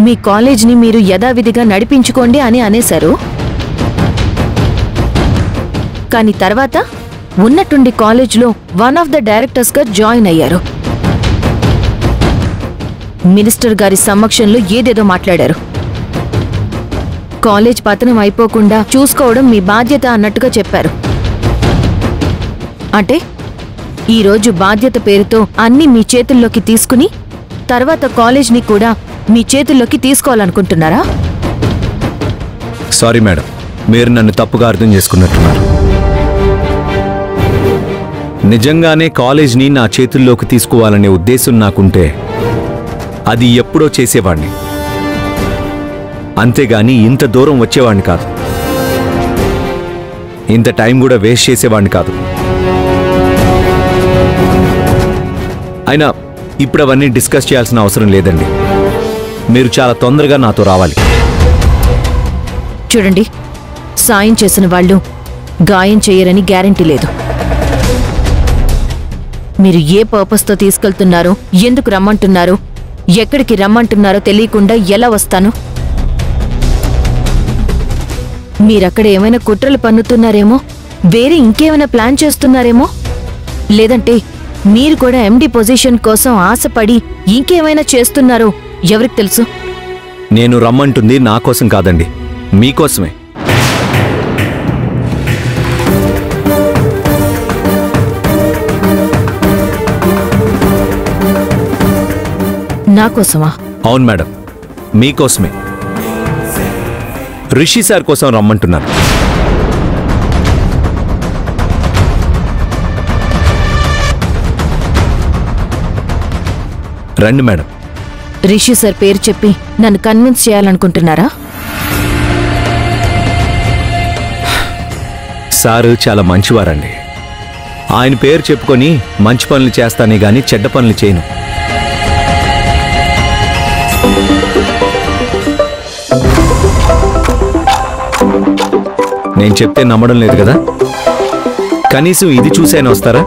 మీ కాలేజ్ని మీరు యథావిధిగా నడిపించుకోండి అని అనేశారు. కానీ తర్వాత ఉన్నట్టుండి కాలేజ్లో వన్ ఆఫ్ ద డైరెక్టర్స్గా జాయిన్ అయ్యారు. మినిస్టర్ గారి సమక్షంలో ఏదేదో మాట్లాడారు. కాలేజ్ పతనం అయిపోకుండా చూసుకోవడం మీ బాధ్యత అన్నట్టుగా చెప్పారు. అంటే ఈరోజు బాధ్యత పేరుతో అన్ని మీ చేతుల్లోకి తీసుకుని తర్వాత కాలేజ్ని కూడా మీ చేతుల్లోకి తీసుకోవాలనుకుంటున్నారా? సారీ మేడం మీరు నన్ను తప్పుగా అర్థం చేసుకున్నట్టున్నారు. నిజంగానే కాలేజ్ని నా చేతుల్లోకి తీసుకోవాలనే ఉద్దేశం నాకుంటే అది ఎప్పుడో చేసేవాణ్ణి. అంతేగాని ఇంత దూరం వచ్చేవాణ్ణి కాదు. ఇంత టైం కూడా వేస్ట్ చేసేవాణ్ణి కాదు. అయినా ఇప్పుడు అవన్నీ డిస్కస్ చేయాల్సిన అవసరం లేదండి. మీరు చాలా తొందరగా నాతో రావాలి. చూడండి సాయం చేసిన వాళ్ళు గాయం చేయరని గ్యారంటీ లేదు. మీరు ఏ పర్పస్తో తీసుకెళ్తున్నారో ఎందుకు రమ్మంటున్నారో ఎక్కడికి రమ్మంటున్నారో తెలియకుండా ఎలా వస్తాను? మీరక్కడ ఏమైనా కుట్రలు పన్నుతున్నారేమో వేరే ఇంకేమైనా ప్లాన్ చేస్తున్నారేమో? లేదంటే మీరు కూడా ఎండి పొజిషన్ కోసం ఆశపడి ఇంకేమైనా చేస్తున్నారో ఎవరికి తెలుసు? నేను రమ్మంటుంది నా కోసం కాదండి. మీకోసమే. నా కోసమా? అవును మేడం. మీకోసమే. రిషి సార్ కోసం రమ్మంటున్నాను. రండి మేడం. రిషి సార్ పేరు చెప్పి నన్ను కన్విన్స్ చేయాలనుకుంటున్నారా? సారు చాలా మంచివారండి. ఆయన పేరు చెప్పుకొని మంచి పనులు చేస్తానే గాని చెడ్డ పనులు చేయను. నేను చెప్తే నమ్మడం లేదు కదా? కనీసం ఇది చూసైనా వస్తారా?